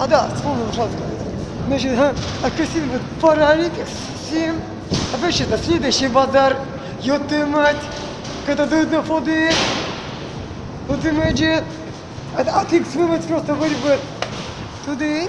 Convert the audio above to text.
А, да, вспомнил, пожалуйста. Значит, га, а красивый вот Паралимпикс всем. Опять что-то, следующий базар. Ёб ты мать. Когда дают на фоды. Вот ты мать же. а ты смывать просто вырвет. Туды.